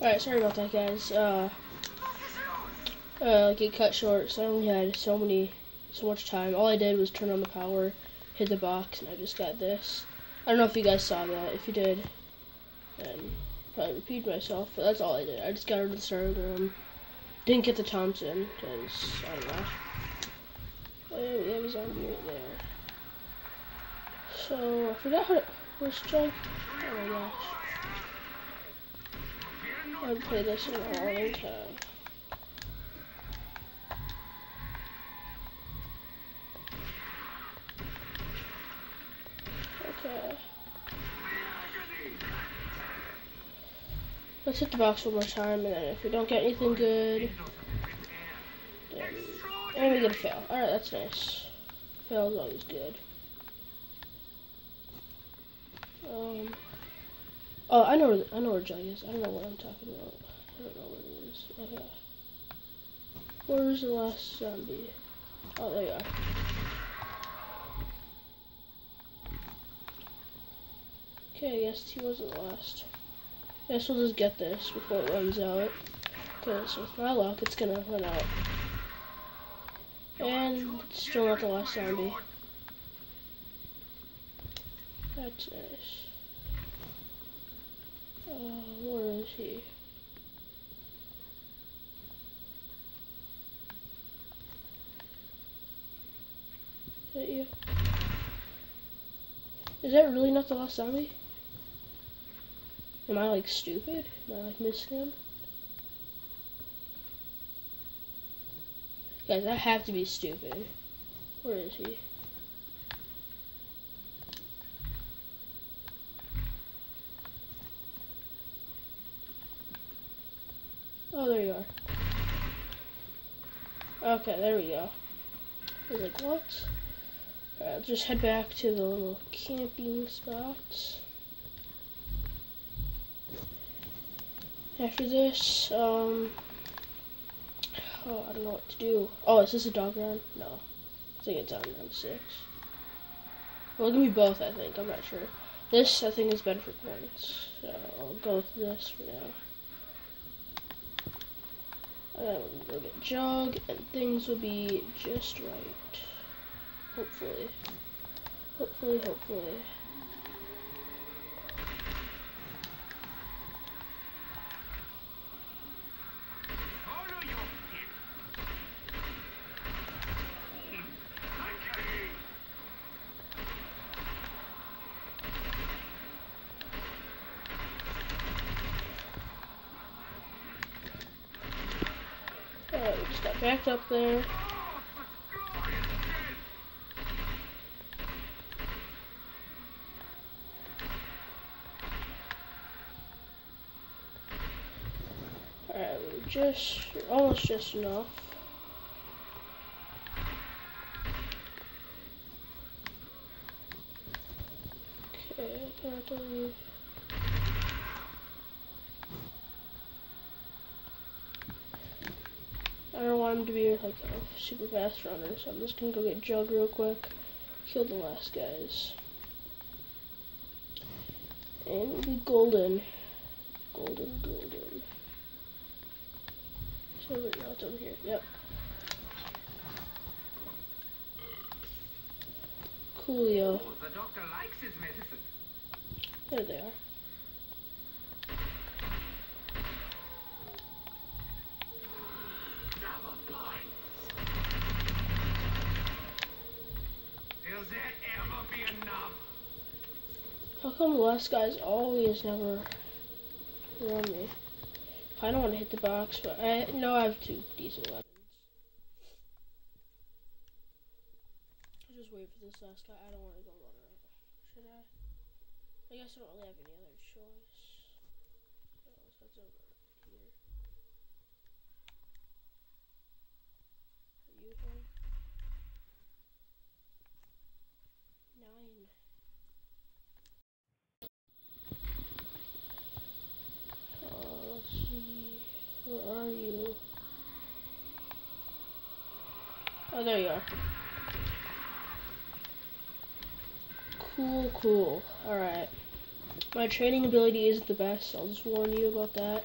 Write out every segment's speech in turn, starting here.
Alright, sorry about that, guys. Uh, uh, get cut short, so I only had so many, so much time. All I did was turn on the power, hit the box, and I just got this. I don't know if you guys saw that. If you did, then probably repeat myself, but that's all I did. I just got rid of the starting room. Didn't get the Thompson, because, I don't know. Oh, we have a zombie right there. So, I forgot how to, where's Jug? Oh my gosh. Haven't played this in a long time. Okay. Let's hit the box one more time, and then if we don't get anything good, then and we get a fail. All right, that's nice. Fail is always good. Um. Oh, I know where I know where Jug is. I don't know what I'm talking about. I don't know where it is. Okay. Where's the last zombie? Oh, there you are. Okay, I guess he wasn't the last. I guess we'll just get this before it runs out. Because with my luck, it's gonna run out. And still not the last zombie. That's nice. Uh, where is he? Is that you? Is that really not the last zombie? Am I like stupid? Am I like missing him? Guys, I have to be stupid. Where is he? Oh, there you are. Okay, there we go. Like, what? Alright, just head back to the little camping spot. After this, um, oh, I don't know what to do. Oh, is this a dog run? No. I think it's on round six. Well, give me both, I think. I'm not sure. This, I think, is better for points. So, I'll go with this for now. And then we'll get Jug, and things will be just right. Hopefully. Hopefully, hopefully. Backed up there. Alright, just, almost just enough. Okay. I don't want him to be like a super fast runner, so I'm just gonna go get Jug real quick, kill the last guys. And we'll be golden. Golden, golden. So right now it's over here. Yep. Coolio. Oh, the doctor likes his medicine. There they are. Double points. Will there ever be enough? How come the last guys always never run me? I don't want to hit the box, but I know I have two decent weapons. I'll just wait for this last guy. I don't want to go run. Should I? I guess I don't really have any other choice. Oh, so that's over here. Are you home? Nine. Uh, let's see. Where are you? Oh, there you are. Cool, cool. Alright. My training ability isn't the best, I'll just warn you about that.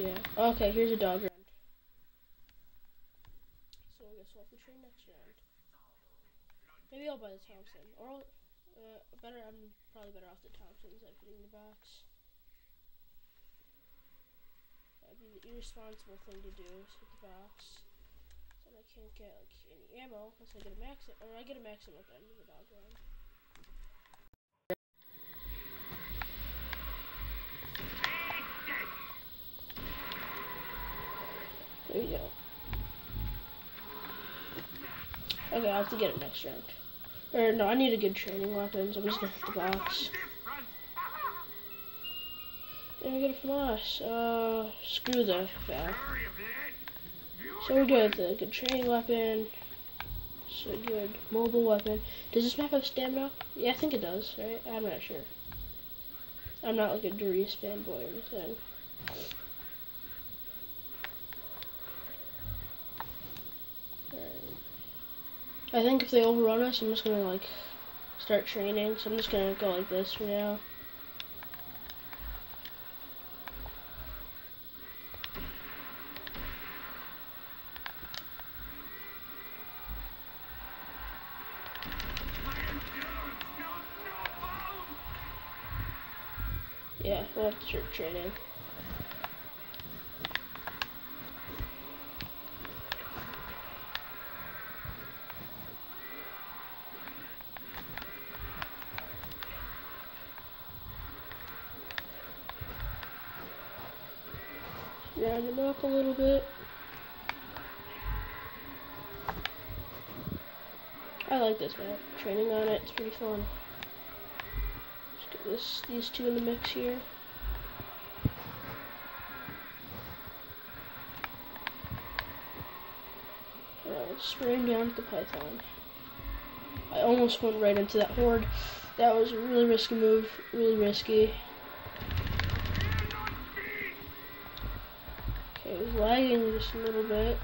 Yeah. Okay, here's a dog round. So I guess we'll have to train next round. Maybe I'll buy the Thompson. Or uh, better. I'm probably better off the Thompsons at hitting the box. That'd be the irresponsible thing to do is hit the box. So I can't get like any ammo unless I get a max or I get a maximum at the end of the dog round. There you go. Okay, I'll have to get it next round. Or no, I need a good training weapon, so I'm just gonna hit the box. And we get it from us. Uh, screw the fact. So we're good with a good training weapon. So good mobile weapon. Does this map have stamina? Yeah, I think it does, right? I'm not sure. I'm not like a Der Riese fanboy or anything. I think if they overrun us, I'm just gonna like start training. So I'm just gonna go like this for now. Yeah, we'll have to start training. Round him up a little bit. I like this map. Training on it, it's pretty fun. This, these two in the mix here. Alright, him down with the python. I almost went right into that horde. That was a really risky move, really risky. Okay, it was lagging just a little bit.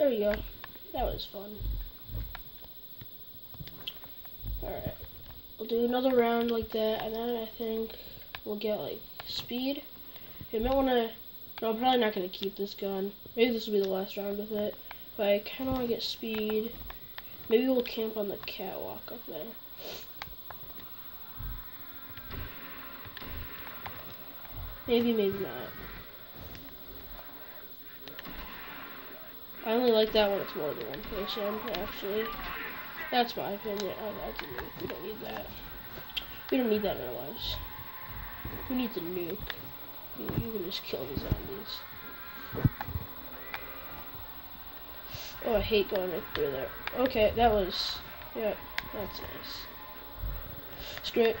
There we go. That was fun. Alright. We'll do another round like that, and then I think we'll get, like, speed. You might want to... No, I'm probably not going to keep this gun. Maybe this will be the last round with it. But I kind of want to get speed. Maybe we'll camp on the catwalk up there. Maybe, maybe not. I only like that when it's more than one person, actually. That's my opinion. Oh, that's a nuke. We don't need that. We don't need that in our lives. Who needs a nuke? You, you can just kill the zombies. Oh, I hate going right through there. Okay, that was... Yeah, that's nice. Screw it.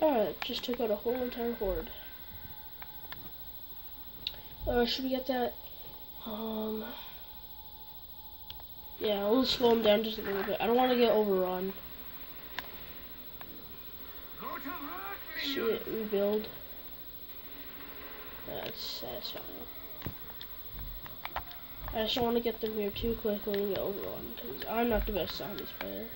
Alright, just took out a whole entire horde. Uh, should we get that? Um... Yeah, we'll slow him down just a little bit. I don't want to get overrun. Shit, rebuild. That's satisfying. I just don't want to get them here too quickly and get overrun, because I'm not the best zombies player.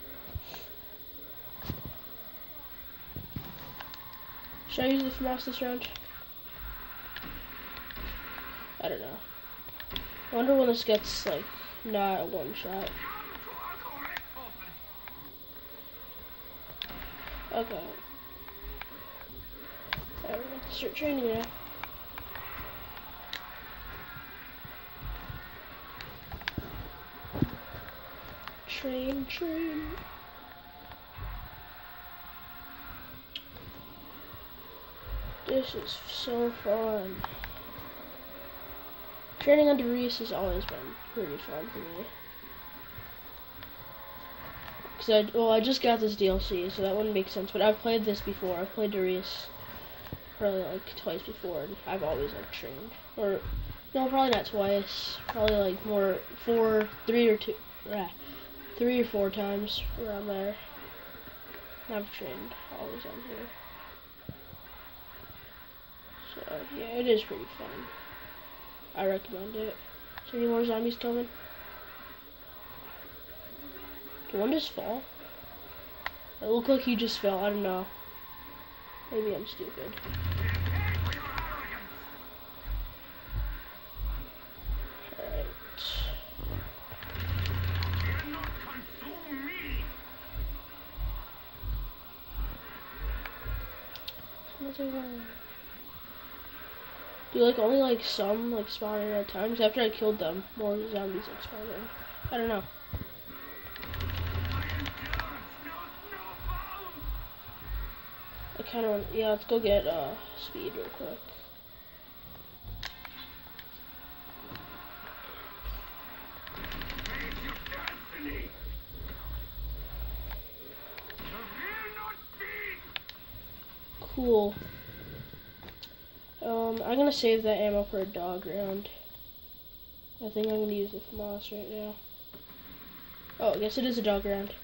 Should I use the FAMAS this round? I don't know. I wonder when this gets, like, not one shot. Okay. Alright, start training now. Train, train. This is so fun. Training under Reese has always been pretty fun for me. Cause I well I just got this DLC, so that wouldn't make sense. But I've played this before. I've played Der Riese probably like twice before, and I've always like trained. Or no, probably not twice. Probably like more four, three or two, yeah, three or four times around there. I've trained always on here. So yeah, it is pretty fun. I recommend it. Is there any more zombies coming? Did one just fall? It looked like he just fell. I don't know. Maybe I'm stupid. Do like only like some like spawn in at times? After I killed them, more zombies like spawn in. I don't know. I kind of yeah. Let's go get uh speed real quick. Cool. Um, I'm gonna save that ammo for a dog round. I think I'm gonna use the FAMAS right now. Oh, I guess it is a dog round.